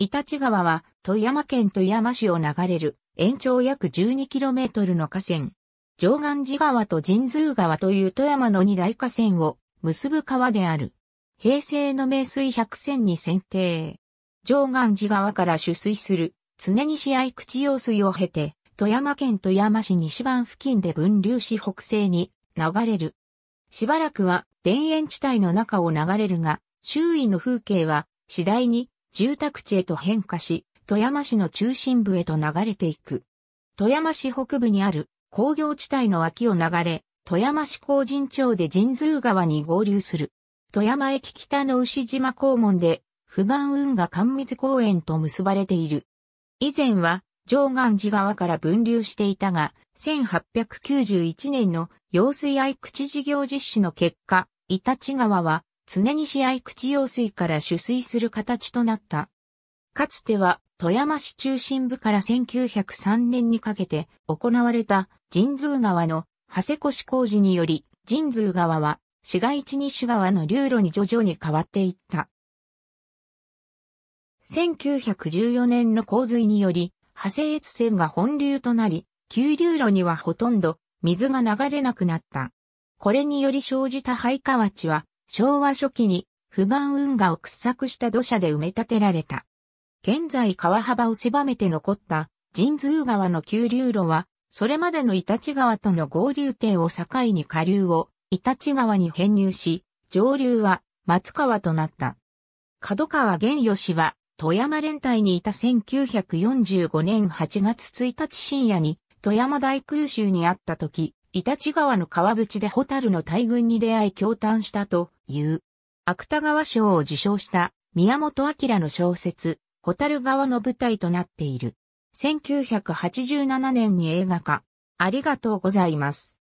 イタチ川は富山県富山市を流れる延長約 12km の河川。上岸寺川と神通川という富山の二大河川を結ぶ川である。平成の名水百選に選定。上岸寺川から取水する常西合口用水を経て、富山県富山市西番付近で分流し北西に流れる。しばらくは田園地帯の中を流れるが、周囲の風景は次第に住宅地へと変化し、富山市の中心部へと流れていく。富山市北部にある工業地帯の脇を流れ、富山市工人町で神通川に合流する。富山駅北の牛島港門で、不岸運河関水公園と結ばれている。以前は上岸寺川から分流していたが、1891年の用水合口事業実施の結果、イタチ川は常に試合口用水から取水する形となった。かつては富山市中心部から1903年にかけて行われた神通川の長谷越工事により神通川は市街地西川の流路に徐々に変わっていった。1914年の洪水により、派生越線が本流となり、旧流路にはほとんど水が流れなくなった。これにより生じた廃河地は昭和初期に不岸運河を掘削した土砂で埋め立てられた。現在川幅を狭めて残った神通川の急流路は、それまでのイタチ川との合流点を境に下流をイタチ川に編入し、上流は松川となった。角川玄吉は富山連隊にいた1945年8月1日深夜に富山大空襲にあった時、イタチ川の川淵でホタルの大群に出会い共嘆したという。芥川賞を受賞した宮本明の小説、ホタル川の舞台となっている。1987年に映画化。ありがとうございます。